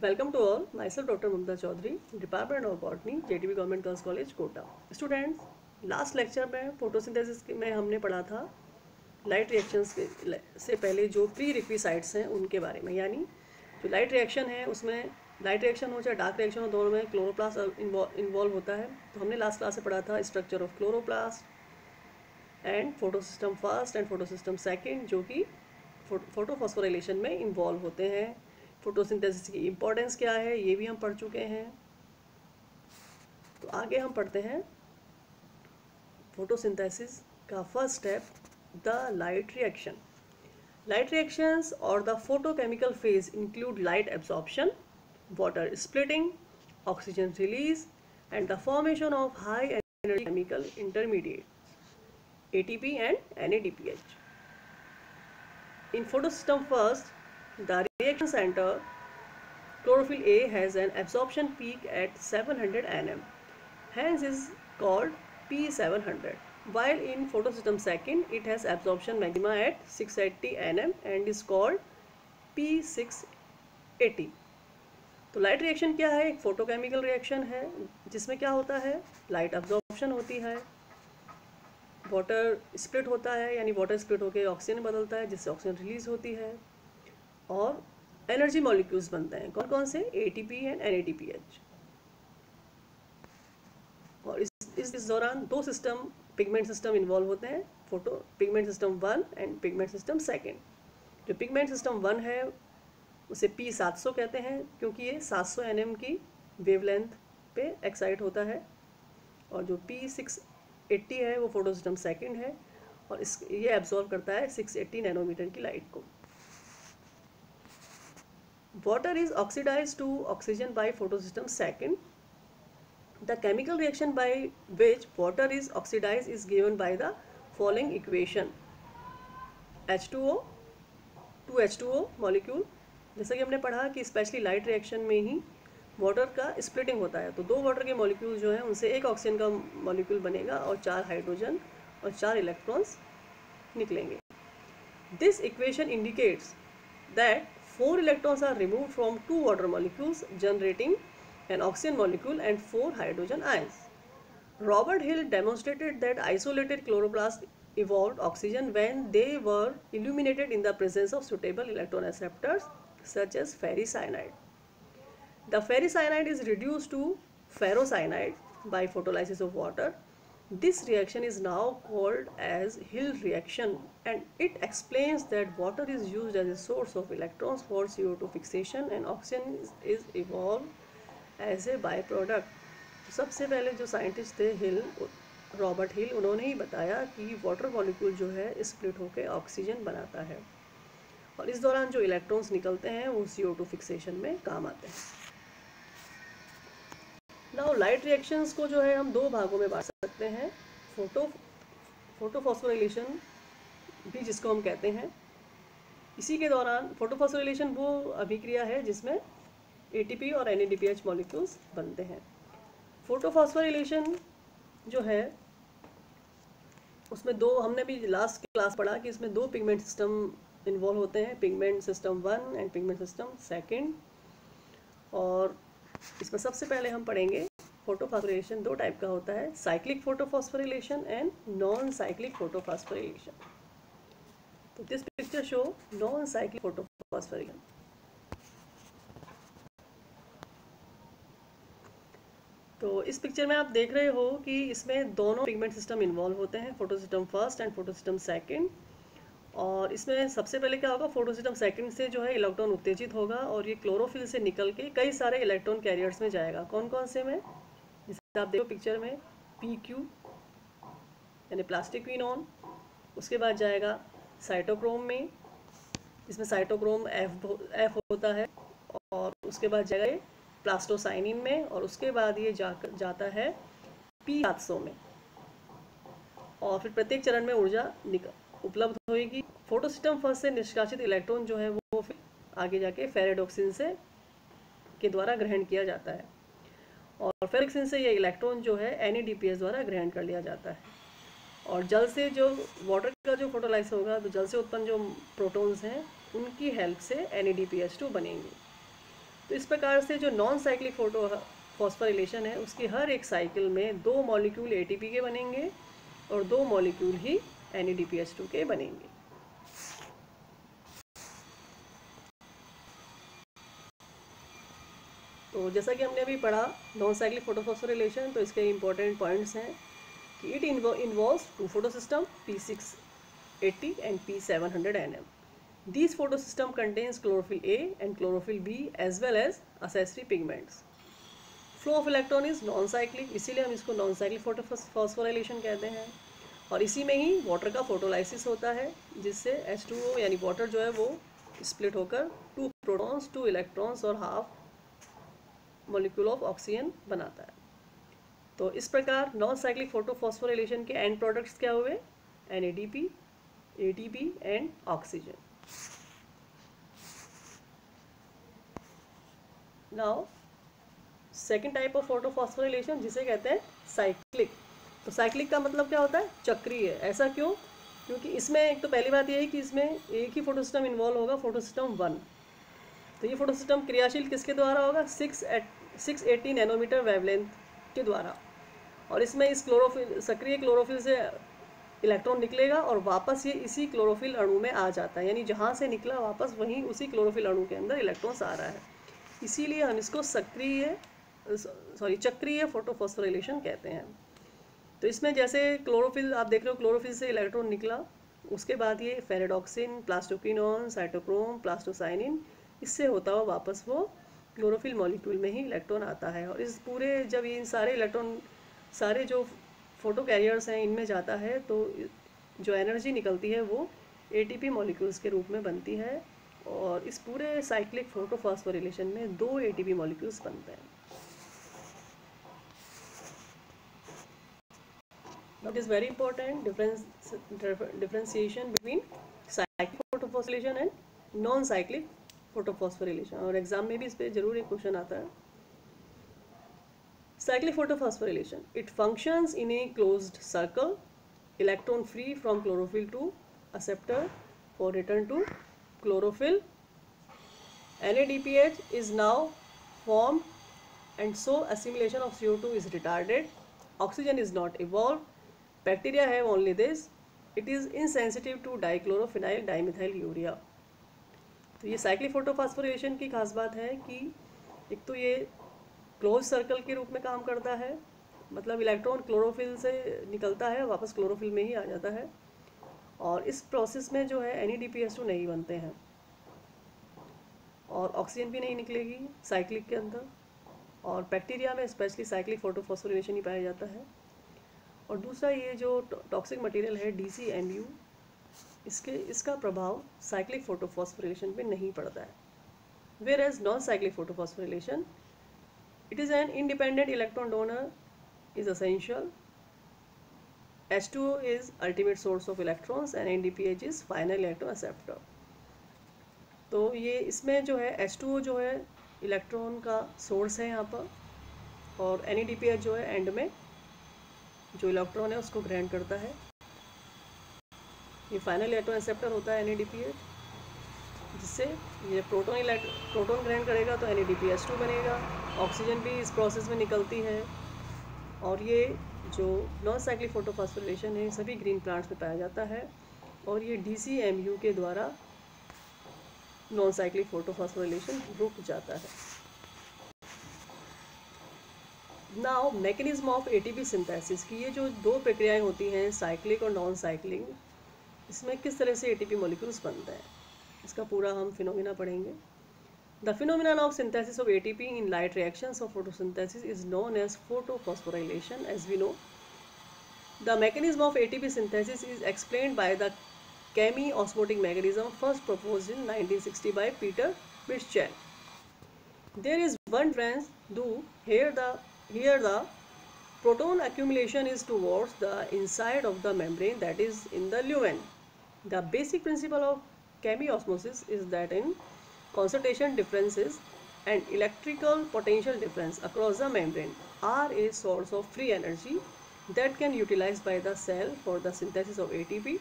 Welcome to all. Myself Dr. Mumta Chaudhary, Department of Botany, JTB government girls college Kota students last lecture में photosynthesis में हमने पढ़ा था light reactions से पहले जो प्री रिक्विसाइट्स हैं उनके बारे में यानी जो लाइट रिएक्शन है उसमें लाइट रिएक्शन हो चाहे डार्क रिएक्शन हो दोनों में क्लोरोप्लास्ट इन्वॉल्व होता है तो हमने लास्ट क्लास से पढ़ा था structure of chloroplast and photosystem first and photosystem second जो कि फोटोफॉस्फोराइलेशन में इन्वॉल्व होते हैं फोटोसिंथेसिस की इम्पोर्टेंस क्या है, ये भी हम पढ़ चुके हैं। तो आगे हम पढ़ते हैं। फोटोसिंथेसिस का first step the light reaction light reactions और the photochemical phase include light absorption water splitting oxygen release and the formation of high energy chemical intermediate ATP and NADPH in photosystem first The reaction center chlorophyll A has an absorption peak at 700 nm, hence is called P700. While in photosystem second, it has absorption maxima at 680 nm and is called P680. तो light reaction क्या है एक photochemical reaction है जिसमें क्या होता है light absorption होती है वाटर स्प्लिट होता है यानी वाटर स्प्लिट होकर ऑक्सीजन बदलता है जिससे ऑक्सीजन रिलीज़ होती है और एनर्जी मॉलिक्यूल्स बनते हैं। कौन कौन से? A T P and N A T P H और इस इस, दौरान दो सिस्टम पिगमेंट सिस्टम इन्वॉल्व होते हैं। Photo pigment system one and pigment system second जो पिगमेंट सिस्टम वन है उसे पी सात सौ कहते हैं क्योंकि ये सात सौ एन एम की वेवलेंथ पे एक्साइट होता है। और जो पी सिक्स एट्टी है वो फ़ोटो सिस्टम सेकेंड है। और इस ये एब्जॉर्व करता है सिक्स एट्टी नैनोमीटर की लाइट को। Water is oxidized to oxygen by photosystem second. The chemical reaction by which water is oxidized is given by the following equation. H2O, 2H2O molecule. जैसा कि हमने पढ़ा कि स्पेशली लाइट रिएक्शन में ही water का splitting होता है तो दो वाटर के मॉलिक्यूल जो हैं उनसे एक ऑक्सीजन का मॉलिक्यूल बनेगा और चार हाइड्रोजन और चार इलेक्ट्रॉन्स निकलेंगे this equation indicates that four electrons are removed from two water molecules generating an oxygen molecule and four hydrogen ions. Robert Hill demonstrated that isolated chloroplasts evolved oxygen when they were illuminated in the presence of suitable electron acceptors such as ferricyanide. The ferricyanide is reduced to ferrocyanide by photolysis of water this reaction is now called as Hill reaction and it explains that water is used as a source of electrons for CO2 fixation and oxygen is, is evolved as a byproduct. तो सबसे पहले जो scientist थे हिल Robert हिल उन्होंने ही बताया कि water molecule जो है स्प्लिट होकर ऑक्सीजन बनाता है और इस दौरान जो इलेक्ट्रॉन्स निकलते हैं वो CO2 फिक्सेशन में काम आते हैं नाउ लाइट रिएक्शंस को जो है हम दो भागों में बांट सकते हैं। फ़ोटो फोटोफॉस्फोरिलेशन भी जिसको हम कहते हैं। इसी के दौरान फोटोफॉस्फोरिलेशन वो अभिक्रिया है जिसमें एटीपी और एनएडीपीएच मॉलिक्यूल्स बनते हैं। फोटोफॉस्फोरिलेशन जो है, उसमें दो, हमने भी लास्ट क्लास पढ़ा कि इसमें दो पिगमेंट सिस्टम इन्वॉल्व होते हैं pigment system one and pigment system second और इसमें सबसे पहले हम पढ़ेंगे फोटोफॉस्फोरिलेशन दो टाइप का होता है cyclic photophosphorylation and non cyclic photophosphorylation तो this picture show non cyclic photophosphorylation तो इस पिक्चर में आप देख रहे हो कि इसमें दोनों पिगमेंट सिस्टम इन्वॉल्व होते हैं photosystem first and photosystem second और इसमें सबसे पहले क्या होगा फोटोसिस्टम सेकंड से जो है इलेक्ट्रॉन उत्तेजित होगा और ये क्लोरोफिल से निकल के कई सारे इलेक्ट्रॉन कैरियर्स में जाएगा। कौन कौन से में? आप देखो पिक्चर में पी क्यू यानी प्लास्टिक क्वीनॉन उसके बाद जाएगा साइटोक्रोम में इसमें साइटोक्रोम एफ़ एफ़ होता है, और उसके बाद जाएगा प्लास्टोसाइनिन में, और उसके बाद ये जा, जाता है पी सात में। और फिर प्रत्येक चरण में ऊर्जा निकल उपलब्ध होगी फोटोसिस्टम फ़र्स्ट से निष्कासित इलेक्ट्रॉन जो है वो फिर आगे जाके फेरेडोक्सिन से के द्वारा ग्रहण किया जाता है। और फेरिक्सिन से ये इलेक्ट्रॉन जो है एन द्वारा ग्रहण कर लिया जाता है। और जल से जो वाटर का जो फोटोलाइस होगा तो जल से उत्पन्न जो प्रोटॉन्स हैं, उनकी हेल्प से एन बनेंगे। तो इस प्रकार से जो नॉन साइक्लिक फ़ोटो फॉस्फोरिलेशन है, उसकी हर एक साइकिल में दो मॉलिक्यूल ए के बनेंगे और दो मॉलिक्यूल ही एन के बनेंगे। तो जैसा कि हमने अभी पढ़ा नॉन साइक्लिक फोटोफॉस्फोरिलेशन तो इसके इंपॉर्टेंट पॉइंट्स हैं कि it involve two photo system P six eighty and P seven hundred N M this photo system contains chlorophyll A and chlorophyll B as well as accessory pigments flow of electron is non cyclic इसीलिए हम इसको non cyclic photophosphorylation कहते हैं। और इसी में ही water का photolysis होता है, जिससे H2O यानी वाटर जो है वो स्प्लिट होकर टू प्रोटॉन्स टू इलेक्ट्रॉन्स और हाफ़ मोलिक्यूल ऑफ़ ऑक्सीजन बनाता है। तो इस प्रकार नॉन साइक्लिक फोटोफॉस्फोरिलेशन के एंड प्रोडक्ट्स क्या हुए? N A D P A and oxygen now second type of photophosphorylation जिसे कहते हैं साइक्लिक तो साइक्लिक का मतलब क्या होता है? चक्रीय। ऐसा क्यों? क्योंकि इसमें एक तो पहली बात यह है कि इसमें एक ही फोटोसिस्टम इन्वॉल्व होगा फोटोसिस्टम वन तो ये फोटोसिस्टम क्रियाशील किसके द्वारा होगा? Six eight six eighty nanometer wavelength के द्वारा। और इसमें इस क्लोरोफिल सक्रिय क्लोरोफिल से इलेक्ट्रॉन निकलेगा और वापस ये इसी क्लोरोफिल अणु में आ जाता है। यानी जहाँ से निकला वापस, वहीं उसी क्लोरोफिल अणु के अंदर इलेक्ट्रॉन्स आ रहा है। इसीलिए हम इसको सक्रिय सॉरी चक्रीय फोटोफॉस्फोरिलेशन कहते हैं। तो इसमें जैसे क्लोरोफिल आप देख रहे हो क्लोरोफिल से इलेक्ट्रॉन निकला, उसके बाद ये फेरेडॉक्सिन प्लास्टोकिनॉन साइटोक्रोम प्लास्टोसाइनिन इससे होता हुआ वापस वो क्लोरोफिल मॉलिक्यूल में ही इलेक्ट्रॉन आता है और इस पूरे जब इन सारे इलेक्ट्रॉन, सारे जो फ़ोटो कैरियर्स हैं इनमें जाता है तो जो एनर्जी निकलती है वो ए टी मॉलिक्यूल्स के रूप में बनती है और इस पूरे साइक्लिक फोटोफॉस्फोरिलेशन में दो ए टी मॉलिक्यूल्स बनते हैं। It is very important, difference, differentiation between cyclic photophosphorylation and non-cyclic photophosphorylation और एग्ज़ाम में भी इस पर ज़रूर एक क्वेश्चन आता है। Cyclic photophosphorylation it function in a close circle electron free from chlorophyll to acceptor for return to chlorophyll N A D P H is now form and so assimilation of CO is retarded oxygen is not evolve bacteria have only this it is insensitive to dichlorophenyl dimethyl urea तो ये cyclic photophosphorylation की खास बात है कि एक तो ये क्लोज सर्कल के रूप में काम करता है मतलब इलेक्ट्रॉन क्लोरोफिल से निकलता है, वापस क्लोरोफिल में ही आ जाता है और इस प्रोसेस में जो है एन नहीं बनते हैं और ऑक्सीजन भी नहीं निकलेगी साइक्लिक के अंदर और बैक्टीरिया में स्पेशली साइक्लिक फोटोफॉस्फोरिलेशन ही पाया जाता है और दूसरा ये जो टॉक्सिक मटेरियल है डी सी एम यू इसके, इसका प्रभाव साइक्लिक फोटोफॉस्फोरिलेशन पे नहीं पड़ता है। Whereas non cyclic photophosphorylation it is an independent electron donor is essential H2O is ultimate source of electrons and NDPH is final electron acceptor. तो ये इसमें जो है H2O जो है इलेक्ट्रॉन का सोर्स है यहाँ पर, और NADPH जो है एंड में जो इलेक्ट्रॉन है, उसको ग्रहण करता है। ये फाइनल इलेक्ट्रॉन एक्सेप्टर होता है NADPH जिससे ये प्रोटोन प्रोटोन ग्रहण करेगा तो NADPH2 बनेगा। ऑक्सीजन भी इस प्रोसेस में निकलती है। और ये जो नॉन साइक्लिक फोटोफॉस्फोरिलेशन है, सभी ग्रीन प्लांट्स में पाया जाता है। और ये डीसीएमयू के द्वारा नॉन साइक्लिक फोटोफॉस्फोरिलेशन रुक जाता है। Now mechanism of ATP synthesis की ये जो दो प्रक्रियाएँ होती हैं साइक्लिक और नॉन साइक्लिंग इसमें किस तरह से एटीपी मॉलिक्यूल्स बनता है? इसका पूरा हम फिनोमिना पढ़ेंगे। The phenomena of synthesis of ATP in light reaction of photo synthesis is known as photo photophosphorylation as we know the mechanism of ATP synthesis is explain by the chemiosmotic mechanism first propose in nineteen by Peter Bischain there is one trans do here the here the proton accumulation is to the inside of the membrane that is in the lumen The basic principle of chemiosmosis is that in concentration differences and electrical potential difference across the membrane are a source of free energy that can utilized by the cell for the synthesis of ATP.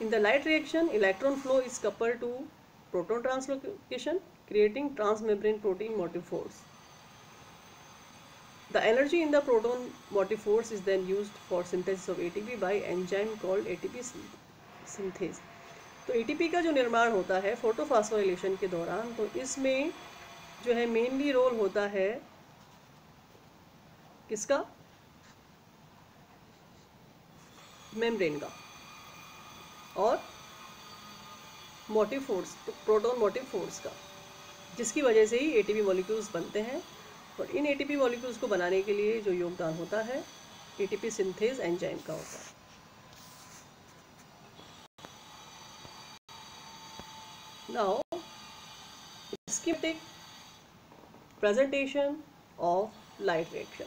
In the light reaction, electron flow is coupled to proton translocation, creating transmembrane protein motive force. The energy in the proton motive force is then used for synthesis of ATP by enzyme called ATP synthase. तो ATP का जो निर्माण होता है photophosphorylation के दौरान तो इसमें जो है मेनली रोल होता है किसका? मेम्ब्रेन का। और motive force proton motive force का, जिसकी वजह से ही एटीपी मॉलिक्यूल्स बनते हैं। और इन एटीपी मॉलिक्यूल्स को बनाने के लिए जो योगदान होता है एटीपी सिंथेज एंजाइम का होता है। Now, schematic presentation of light reaction.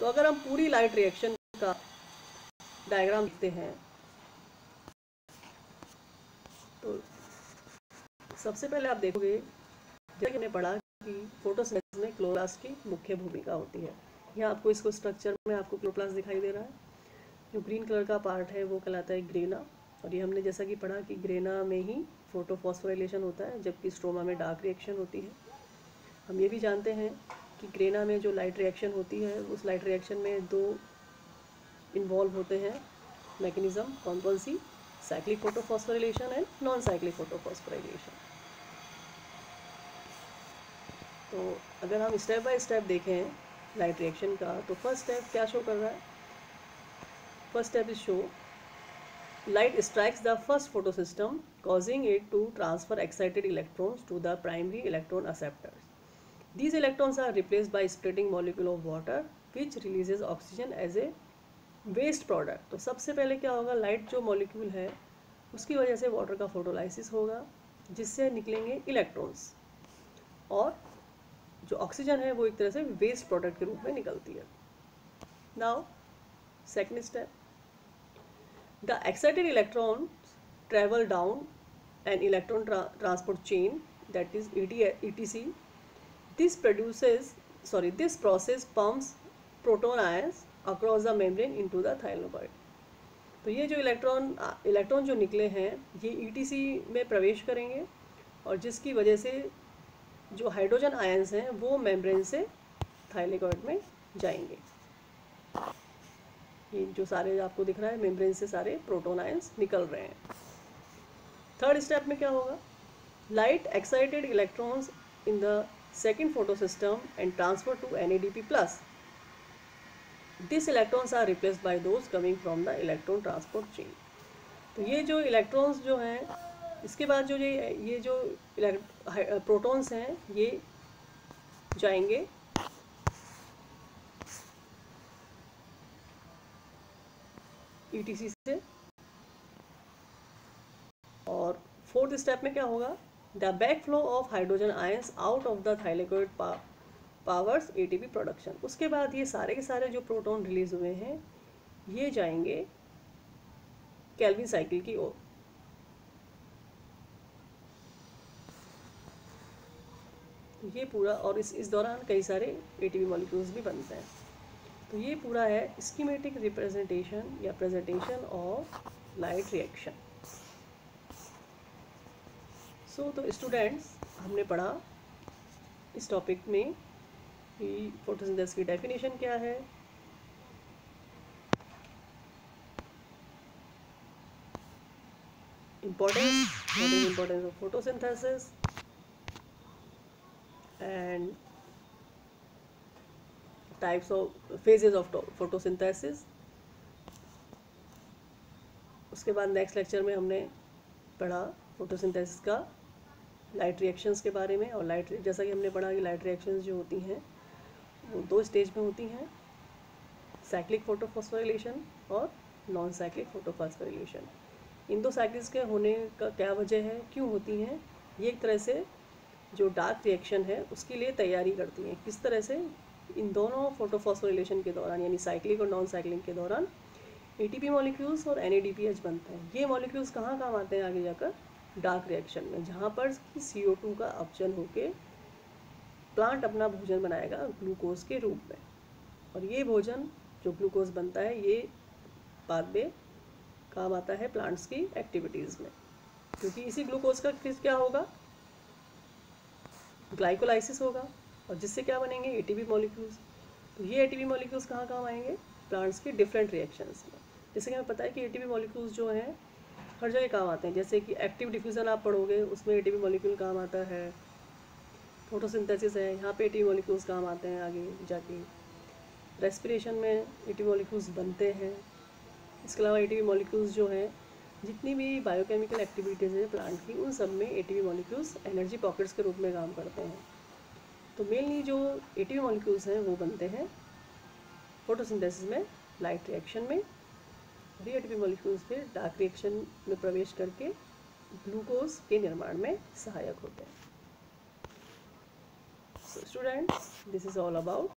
तो अगर हम पूरी लाइट रिएक्शन का डायग्राम लिखते हैं तो सबसे पहले आप देखोगे, जैसे हमने पढ़ा कि फोटोसिंथेसिस में क्लोरोप्लास्ट की मुख्य भूमिका होती है। यहाँ आपको इसको स्ट्रक्चर में आपको क्लोरोप्लास्ट दिखाई दे रहा है। जो ग्रीन कलर का पार्ट है, वो कहलाता है ग्रेना और ये हमने जैसा कि पढ़ा कि ग्रेना में ही फोटोफॉस्फोराइलेशन होता है, जबकि स्ट्रोमा में डार्क रिएक्शन होती है। हम ये भी जानते हैं कि ग्रेना में जो लाइट रिएक्शन होती है, उस लाइट रिएक्शन में दो इन्वॉल्व होते हैं मैकेनिज़्म कौन कौन सी? Cyclic photophosphorylation and non cyclic photophosphorylation तो अगर हम स्टेप बाय स्टेप देखें लाइट रिएक्शन का तो फ़र्स्ट स्टेप क्या शो कर रहा है? First step is show light strikes the first photosystem causing it to transfer excited electrons to the primary electron acceptors. These electrons are replaced by splitting molecule of water which releases oxygen as a waste product तो सबसे पहले क्या होगा light जो molecule है उसकी वजह से वाटर का फोटोलाइसिस होगा जिससे निकलेंगे इलेक्ट्रॉन्स और जो ऑक्सीजन है वो एक तरह से वेस्ट प्रोडक्ट के रूप में निकलती है now second step The excited electrons travel down an electron tra transport chain that is ETC. This produces, sorry, this process pumps proton ions across the membrane into the thylakoid. तो ये जो electron electron जो निकले हैं ये etc e में प्रवेश करेंगे और जिसकी वजह से जो हाइड्रोजन आयंस हैं वो मेम्ब्रेन से थाइलेकॉइड में जाएँगे ये जो सारे आपको दिख रहा है मेम्ब्रेन से सारे प्रोटोन आयंस निकल रहे हैं। थर्ड स्टेप में क्या होगा? Light excited electrons in the second photo system and transfer to N A D P plus this electrons are replace by those coming from the electron transport chain तो ये जो electrons जो हैं, इसके बाद जो ये ये जो प्रोटॉन्स हैं, ये जाएँगे ईटीसी से। और फोर्थ स्टेप में क्या होगा? The back flow of hydrogen ions out of the thylakoid powers ATP production उसके बाद ये सारे के सारे जो प्रोटॉन रिलीज़ हुए हैं, ये जाएँगे कैल्विन साइकिल की ओर। ये पूरा और इस इस दौरान कई सारे एटीपी मॉलिक्यूल्स भी बनते हैं। तो ये पूरा है स्कीमेटिक रिप्रेजेंटेशन या presentation of light reaction so तो स्टूडेंट्स हमने पढ़ा इस टॉपिक में कि फोटोसिंथेसिस की डेफिनेशन क्या है। Is importance of photosynthesis? And types of phases of photosynthesis. उसके बाद नेक्स्ट लेक्चर में हमने पढ़ा फोटोसिंथेसिस का लाइट रिएक्शंस के बारे में और लाइट जैसा कि हमने पढ़ा कि लाइट रिएक्शंस जो होती हैं, वो दो स्टेज में होती हैं साइक्लिक फोटोफॉस्फोरिलेशन और नॉन साइक्लिक फोटोफॉस्फोरिलेशन इन दो साइकिल्स के होने का क्या वजह है, क्यों होती हैं, ये एक तरह से जो डार्क रिएक्शन है, उसके लिए तैयारी करती हैं, किस तरह से इन दोनों फोटोफॉस्फोरिलेशन के दौरान, यानी साइक्लिक और नॉन साइक्लिंग के दौरान ए टी मॉलिक्यूल्स और एन बनते हैं। ये मॉलिक्यूल्स कहाँ काम आते हैं आगे जाकर? डार्क रिएक्शन में, जहाँ पर सी ओ टू का अपचन होकर प्लांट अपना भोजन बनाएगा ग्लूकोज के रूप में। और ये भोजन जो ग्लूकोज बनता है, ये बाद में काम आता है प्लांट्स की एक्टिविटीज़ में। क्योंकि इसी ग्लूकोज का क्या होगा? ग्लाइकोलाइसिस होगा। और जिससे क्या बनेंगे? एटीपी मॉलिक्यूल्स तो ये एटीपी मॉलिक्यूल्स कहाँ काम आएँगे? प्लांट्स के डिफरेंट रिएक्शंस में. जैसे कि हमें पता है कि एटीपी मॉलिक्यूल्स जो हैं, हर जगह काम आते हैं. जैसे कि एक्टिव डिफ्यूज़न आप पढ़ोगे, उसमें एटीपी मॉलिक्यूल काम आता है. फोटोसिंथेसिस है, यहाँ पे एटीपी मॉलिक्यूल्स काम आते हैं आगे जाके. रेस्पिरेशन में एटीपी मॉलिक्यूल्स बनते हैं. इसके अलावा एटीपी मॉलिक्यूल्स जो हैं, जितनी भी बायोकेमिकल एक्टिविटीज़ हैं प्लांट की, उन सब में a ATP molecules energy pockets के रूप में काम करते हैं. तो मेनली जो एटीपी मॉलिक्यूल्स हैं, वो बनते हैं फोटोसिंथेसिस में लाइट रिएक्शन में री एटीपी मॉलिक्यूल्स फिर डार्क रिएक्शन में प्रवेश करके ग्लूकोज के निर्माण में सहायक होते हैं। Students, this is all about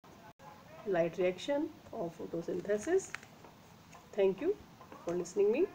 light reaction of photosynthesis. Thank you for listening me.